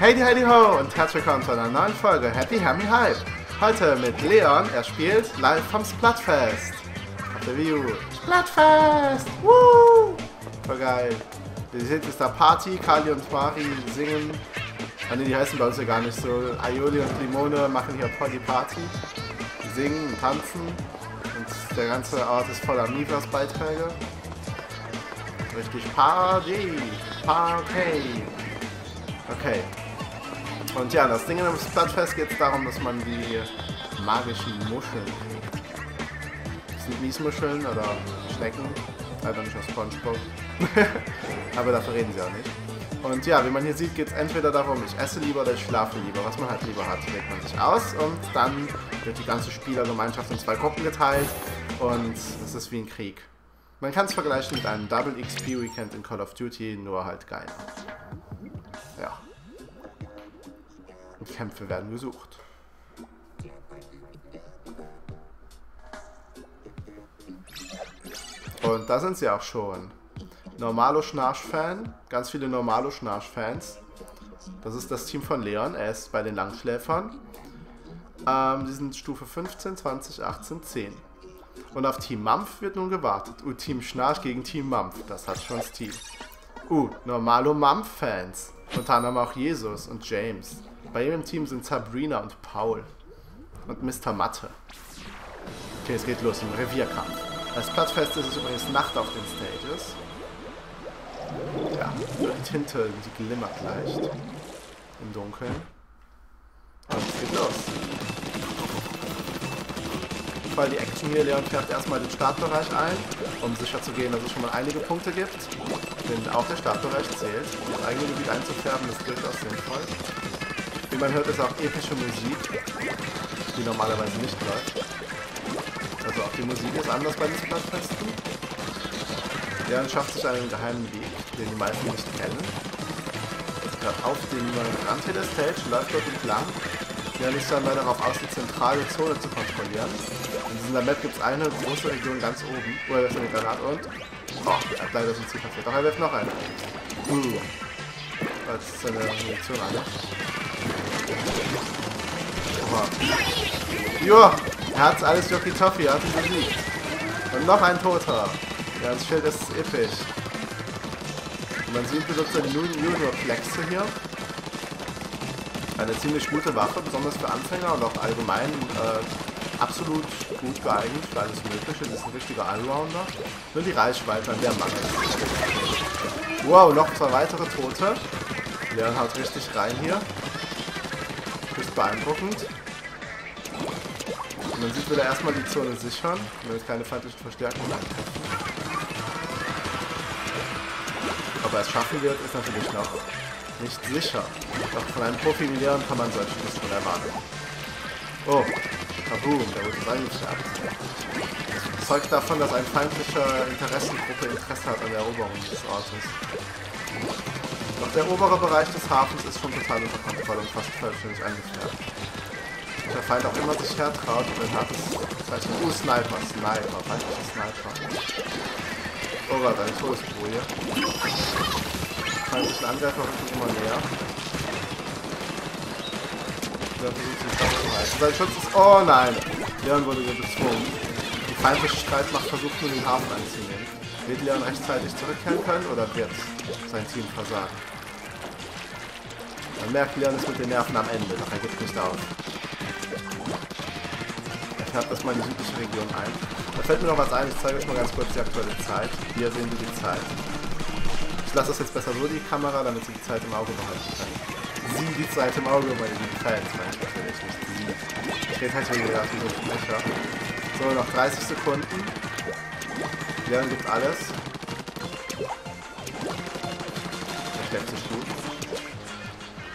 Hey, hey, ho und herzlich willkommen zu einer neuen Folge Happy Hammy Hype. Heute mit Leon, er spielt live vom Splatfest. Auf der View. Splatfest! Woo! Voll geil. Ihr seht, ist da Party, Kali und Mari singen. Ah ne, die heißen bei uns ja gar nicht so. Aioli und Limone machen hier voll die Party. Die singen und tanzen. Und der ganze Ort ist voller Mivas-Beiträge. Richtig Party! Party! Okay. Und ja, das Ding im Splatfest geht es darum, dass man die magischen Muscheln kriegt. Sind Miesmuscheln oder Schnecken. Leider nicht aus Spongebob. Aber dafür reden sie auch nicht. Und ja, wie man hier sieht, geht es entweder darum, ich esse lieber oder ich schlafe lieber. Was man halt lieber hat, legt man sich aus und dann wird die ganze Spielergemeinschaft in zwei Gruppen geteilt und es ist wie ein Krieg. Man kann es vergleichen mit einem Double XP Weekend in Call of Duty, nur halt geiler. Ja. Und Kämpfe werden gesucht. Und da sind sie auch schon. Normalo Schnarch-Fan, ganz viele Normalo Schnarch-Fans. Das ist das Team von Leon, er ist bei den Langschläfern. Ähm, die sind Stufe 15, 20, 18, 10. Und auf Team Mampf wird nun gewartet. Uh, Team Schnarch gegen Team Mampf, das hat schon Stil. Uh, Normalo Mampf-Fans. Unter anderem auch Jesus und James. Bei jedem Team sind Sabrina und Paul. Und Mr. Matte. Okay, es geht los im Revierkampf. Als Plattfest ist es übrigens Nacht auf den Stages. Ja, die Tinte, die glimmert leicht. Im Dunkeln. Und es geht los. Voll die Action hier. Leon fährt erstmal den Startbereich ein, um sicherzugehen, dass es schon mal einige Punkte gibt. Denn auch der Startbereich zählt. Das eigene Gebiet einzufärben ist durchaus sinnvoll. Wie man hört, ist auch epische Musik, die normalerweise nicht läuft. Also auch die Musik ist anders bei den Splatfesten. Leon schafft sich einen geheimen Weg, den die meisten nicht kennen. Gerade auf dem Rand der Stage läuft dort entlang. Leon ist dann darauf aus, die zentrale Zone zu kontrollieren. In dieser Map gibt es eine große Region ganz oben, wo er eine Granate und... Oh, er hat leider schon Ziel verfehlt. Doch er wirft noch eine. Uh. Das ist seine Munition alle. Joa, er hat alles Jockey Toffee, hat ihn besiegt. Und noch ein Toter. Ja, das Schild ist episch. Und man sieht, benutzt er Junior Flexe hier. Eine ziemlich gute Waffe, besonders für Anfänger und auch allgemein äh, absolut gut geeignet für alles Mögliche. Das ist ein richtiger Allrounder. Nur die Reichweite an der Mangel. Wow, noch zwei weitere Tote. Leon haut richtig rein hier. Ist beeindruckend. Und man sieht wieder erstmal die Zone sichern, damit keine feindlichen Verstärkungen eintreffen. Ob er es schaffen wird, ist natürlich noch nicht sicher. Doch von einem Profi wie Leon kann man solche Missionen erwarten. Oh, Kaboom, der wurde reingefärbt. Das zeugt davon, dass eine feindliche Interessengruppe Interesse hat an der Eroberung des Ortes. Doch der obere Bereich des Hafens ist schon total unter Kontrolle und fast vollständig eingefärbt. Der Feind auch immer sich hertraut und ein hartes Zeichen. Uh, Sniper, Sniper, feindliche Sniper. Oh Gott, eine Todesboje. Feindlichen Angreifer rücken immer näher. Der versucht sich aufzuhalten. Sein Schutz ist... Oh nein! Leon wurde bezwungen. Die feindliche Streitmacht versucht nur den Hafen einzunehmen. Wird Leon rechtzeitig zurückkehren können oder wird sein Team versagen? Man merkt, Leon ist mit den Nerven am Ende, doch er gibt nicht auf. Er fährt erstmal in die südliche Region ein. Da fällt mir noch was ein, ich zeige euch mal ganz kurz die aktuelle Zeit. Hier sehen wir die Zeit. Ich lasse das jetzt besser so, die Kamera, damit sie die Zeit im Auge behalten können. Sie die Zeit im Auge, weil die Fans meine ich natürlich nicht. Sie. Steht halt hier wieder wie so ein Sprecher. So, noch 30 Sekunden. Leon gibt alles. Er schleppt sich gut.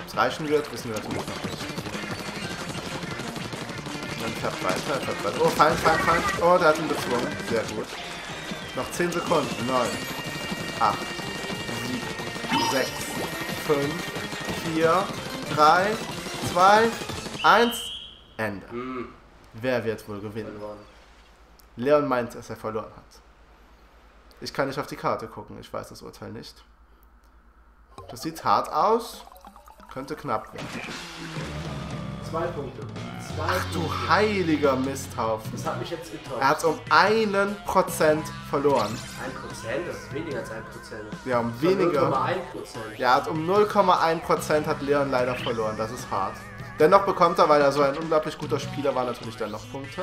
Ob es reichen wird, wissen wir natürlich noch nicht. Dann fährt weiter, er fährt weiter. Oh, Feind, Feind, Feind. Oh, der hat ihn bezwungen. Sehr gut. Noch 10 Sekunden. 9, 8, 7, 6, 5, 4, 3, 2, 1. Ende. Hm, Wer wird wohl gewinnen? verloren. Leon meint, dass er verloren hat. Ich kann nicht auf die Karte gucken, ich weiß das Urteil nicht. Das sieht hart aus. Könnte knapp werden. Zwei Punkte. Zwei Ach du Punkte. heiliger Misthaufen. Das hat mich jetzt getäuscht. Er hat um einen Prozent verloren. Ein Prozent, das ist weniger als ein Prozent. Ja, um weniger. 0,1 Prozent. Ja, hat um 0,1 Prozent hat Leon leider verloren. Das ist hart. Dennoch bekommt er, weil er so ein unglaublich guter Spieler war, natürlich dennoch Punkte.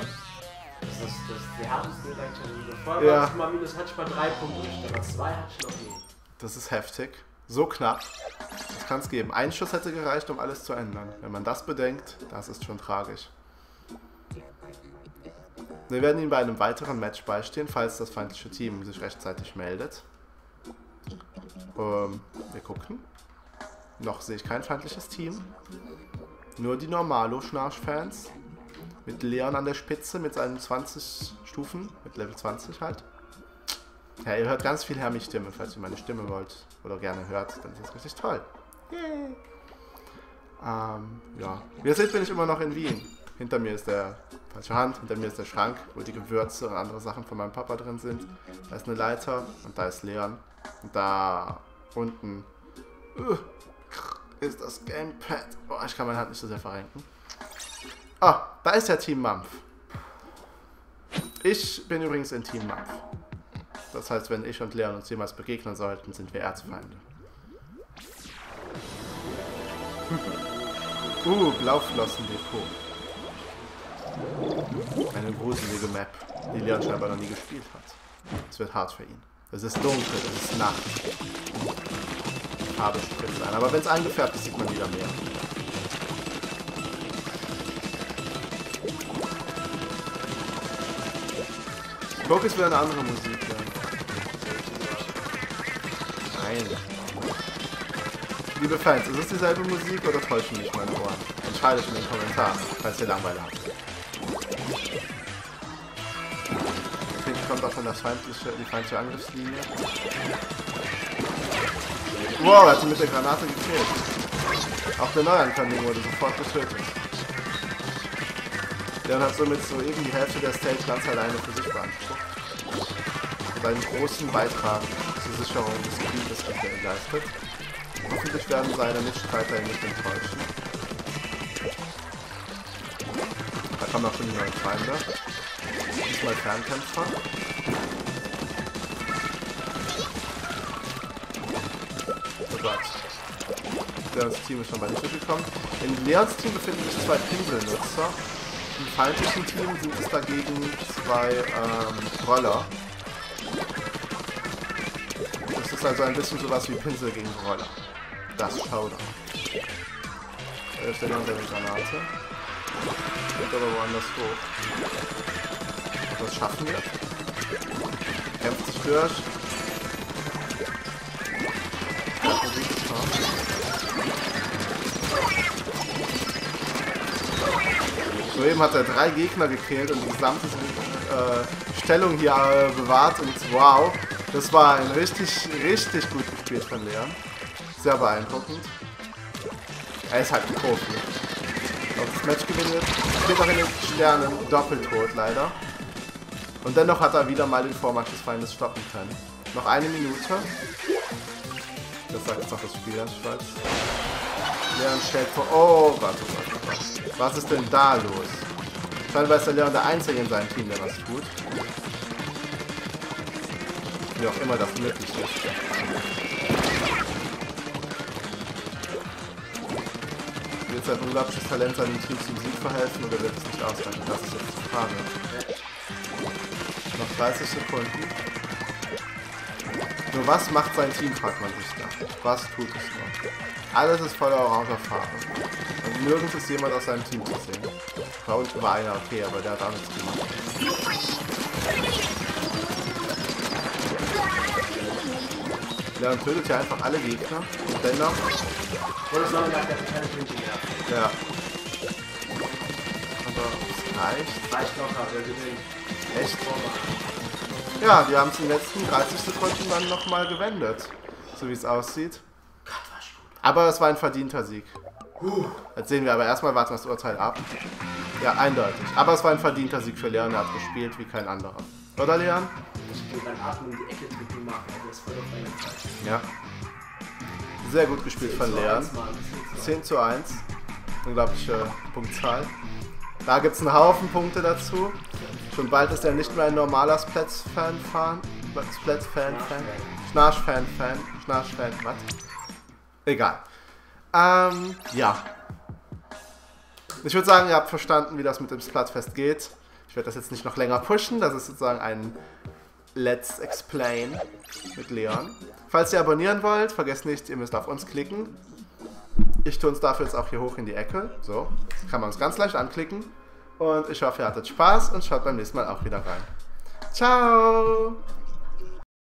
Das ist, das ist die härteste Reaktion. Vorher Ja. war es mal minus, hatte ich mal drei Punkte, aber zwei hatte ich noch nie. Das ist heftig. So knapp. Das kann es geben. Ein Schuss hätte gereicht, um alles zu ändern. Wenn man das bedenkt, das ist schon tragisch. Wir werden ihm bei einem weiteren Match beistehen, falls das feindliche Team sich rechtzeitig meldet. Ähm, wir gucken. Noch sehe ich kein feindliches Team. Nur die Normalo-Schnarch-Fans. Mit Leon an der Spitze, mit seinen 20 Stufen, mit Level 20 halt. Ja, ihr hört ganz viel Hermi-Stimme, falls ihr meine Stimme wollt oder gerne hört, dann ist das richtig toll. Yay. Ähm, ja. Wie ihr seht, bin ich immer noch in Wien. Hinter mir ist der falsche Hand, hinter mir ist der Schrank, wo die Gewürze und andere Sachen von meinem Papa drin sind. Da ist eine Leiter und da ist Leon. Und da unten uh, ist das Gamepad. Oh, ich kann meine Hand nicht so sehr verrenken. Ah, da ist ja Team Mampf. Ich bin übrigens in Team Mampf. Das heißt, wenn ich und Leon uns jemals begegnen sollten, sind wir Erzfeinde. uh, Blauflossendepot. Eine gruselige Map, die Leon scheinbar noch nie gespielt hat. Es wird hart für ihn. Es ist dunkel, es ist Nacht. Farbe spritzt ein, aber wenn es eingefärbt ist, sieht man wieder mehr. Guck, es will eine andere Musik hören. Nein. Liebe Fans, ist es dieselbe Musik oder täuschen mich meine Ohren? Entscheidet in den Kommentaren, falls ihr Langeweile habt. Ich denke, kommt auch schon das feindliche, die feindliche Angriffslinie. Wow, er hat sie mit der Granate gekillt. Auch der Neuankömmling wurde sofort getötet. Der hat somit so eben die Hälfte der Stage ganz alleine für sich beansprucht. Und einen großen Beitrag zur Sicherung des Gebietes geleistet. Hoffentlich werden seine Mitstreiter ihn nicht enttäuschen. Da kommen auch schon die neuen Feinde. Diesmal Fernkämpfer. Oh Gott. Leons Team ist schon mal nicht durchgekommen. In Leons Team befinden sich zwei Pinselnutzer. Im feindlichen Team sind es dagegen zwei ähm, Roller. Das ist also ein bisschen sowas wie Pinsel gegen Roller. Das Showdown. Da ist der Leon seine Granate. Geht aber woanders hoch. Ob das schaffen wird? Kämpft sich durch. Soeben hat er drei Gegner gekillt und die gesamte äh, Stellung hier äh, bewahrt und wow, das war ein richtig, richtig gut gespielt von Leon. Sehr beeindruckend. Er ist halt ein Profi. Ob das Match gewinnen wird, steht auch in den Sternen doppeltot leider. Und dennoch hat er wieder mal den Vormarsch des Feindes stoppen können. Noch eine Minute. Das sagt jetzt auch das Spiel ganz stolz. Leon stellt vor. Oh oh Gott, oh Gott. Was ist denn da los? Scheinbar ist der Leon der Einzige in seinem Team, der was tut. Wie auch immer das möglich ist. Wird sein unglaubliches Talent seinem Team zum Sieg verhelfen oder wird es nicht ausreichen? Das ist jetzt die Frage. Noch 30 Sekunden. Nur was macht sein Team, fragt man sich da. Was tut es nur? Alles ist voller oranger Farbe. Nirgends ist jemand aus seinem Team zu sehen. Bei uns war einer okay, aber der hat auch nichts gemacht. Leon tötet ja einfach alle Gegner und dennoch, hat er ja. Aber es reicht. Reicht locker, wir gewinnen. Echt? Ja, die haben es in den letzten 30 Sekunden dann nochmal gewendet. So wie es aussieht. Aber es war ein verdienter Sieg. Jetzt sehen wir aber erstmal warten wir das Urteil ab. Ja, eindeutig. Aber es war ein verdienter Sieg für Leon. Er hat gespielt wie kein anderer. Oder Leon? Ich bin beim Atmen in die Ecke drücken gemacht, aber das voll auf einen Fall. Ja. Sehr gut gespielt von Leon. 10 zu 1. Unglaubliche Punktzahl. Da gibt es einen Haufen Punkte dazu. Schon bald ist er nicht mehr ein normaler Splats-Fan fahren. Splats-Fan, Fan. Schnarch-Fan, Fan. Schnarch-Fan, was? Egal. Ähm, ja. Ich würde sagen, ihr habt verstanden, wie das mit dem Splatfest geht. Ich werde das jetzt nicht noch länger pushen. Das ist sozusagen ein Let's Explain mit Leon. Falls ihr abonnieren wollt, vergesst nicht, ihr müsst auf uns klicken. Ich tue uns dafür jetzt auch hier hoch in die Ecke. So, das kann man uns ganz leicht anklicken. Und ich hoffe, ihr hattet Spaß und schaut beim nächsten Mal auch wieder rein. Ciao!